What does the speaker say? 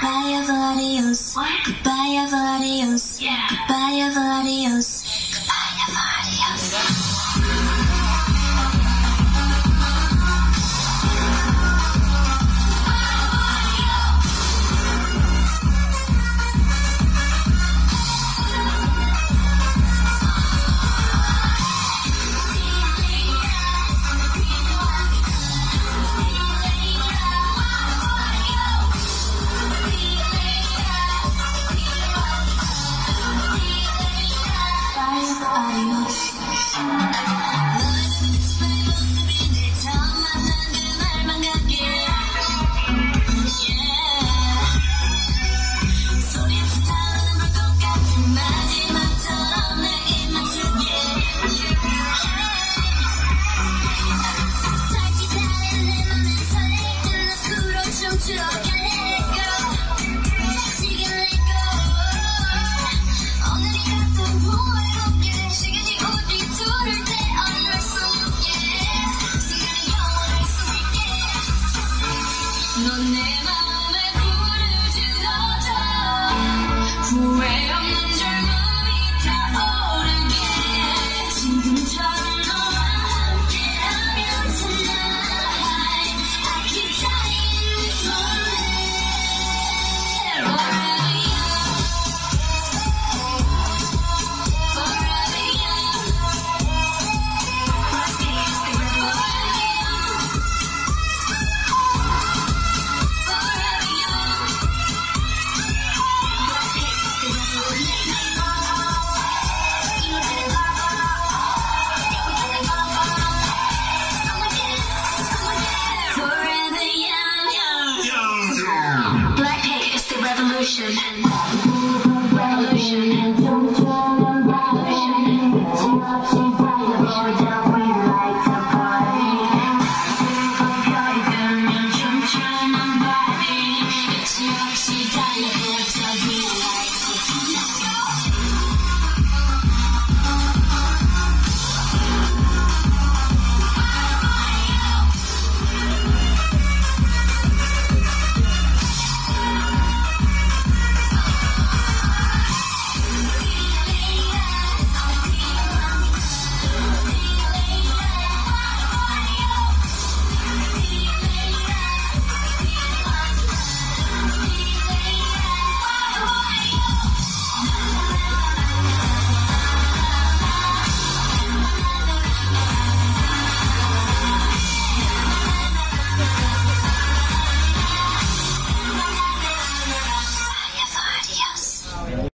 Goodbye, Everadios. Goodbye, Everadios. Yeah. Goodbye, Everadios. adiós. 넌내 마음에 불을 질러줘. 후회 Revolution.